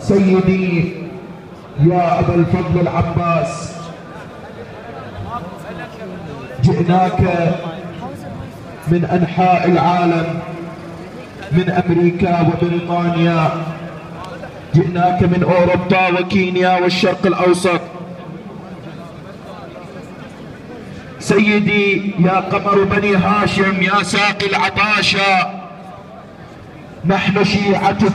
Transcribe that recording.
سيدي يا أبا الفضل العباس جئناك من أنحاء العالم من أمريكا وبريطانيا جئناك من أوروبا وكينيا والشرق الأوسط. سيدي يا قمر بني هاشم يا ساقي العطاشة نحن شيعتك.